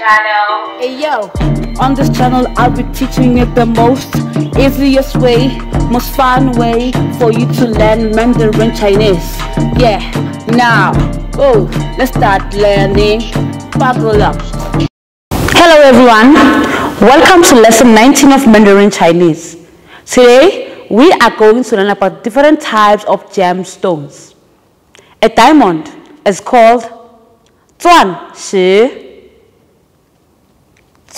Yo, on this channel, I'll be teaching you the most easiest way, most fun way for you to learn Mandarin Chinese. Yeah, now, oh, let's start learning. Buckle up. Hello everyone, welcome to lesson 19 of Mandarin Chinese. Today, we are going to learn about different types of gemstones. A diamond is called 钻石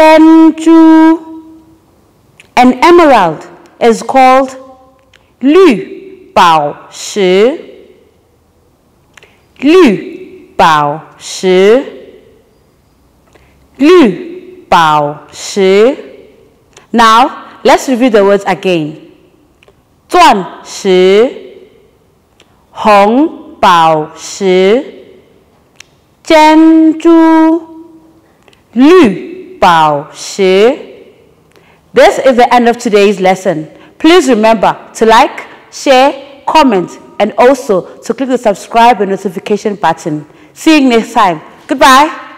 Tianju. An emerald is called Lü Bao Shi. Lü Bao Shi. Lü Bao Shi. Now, let's review the words again. Zhuan Shi. Hong Bao Shi. Tianju. Lü 珠、绿 this is the end of today's lesson. Please remember to like, share, comment, and also to click the subscribe and notification button. See you next time. Goodbye.